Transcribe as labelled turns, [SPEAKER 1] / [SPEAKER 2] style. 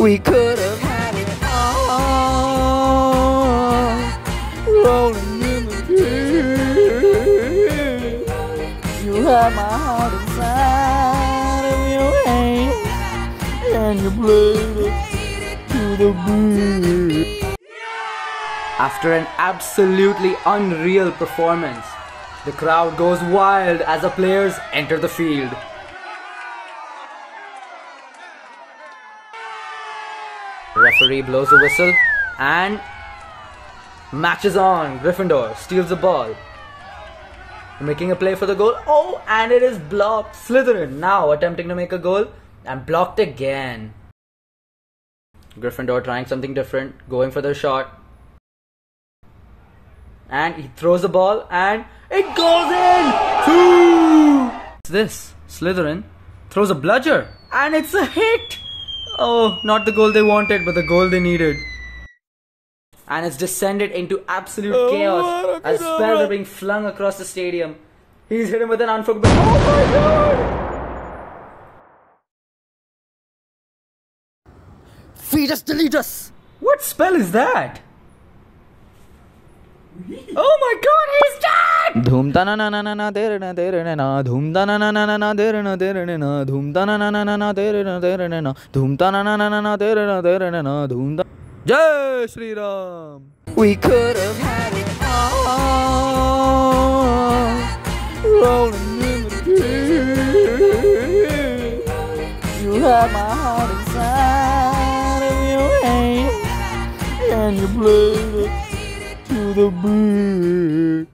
[SPEAKER 1] We could have had it all. Rolling in the deep. You have my heart inside of your hand. And you played it to the beat.
[SPEAKER 2] After an absolutely unreal performance, the crowd goes wild as the players enter the field. Referee blows the whistle and match is on. Gryffindor steals the ball. Making a play for the goal. Oh, and it is blocked. Slytherin now attempting to make a goal and blocked again. Gryffindor trying something different, going for the shot. And he throws the ball and it goes in! Two! What's this? Slytherin throws a bludger and it's a hit! Oh, not the goal they wanted, but the goal they needed. And it's descended into absolute
[SPEAKER 1] Oh,
[SPEAKER 2] chaos as
[SPEAKER 1] Arakadabra.
[SPEAKER 2] spells are being flung across the stadium. He's hit him with an unforgivable. Oh my god!
[SPEAKER 1] Feed us, delete us.
[SPEAKER 2] What spell is that? oh my god, he's dead!
[SPEAKER 1] Dhumta na na na na na dere na dere na na Dhumta na na na na na dere na dere na na Dhumta na na na na na dere na dere na na Dhumta na na na na na dere na dere na na Jai Shri Ram! We could have had it all Rolling in the deep You had my heart inside of your hand And you blew to the beat.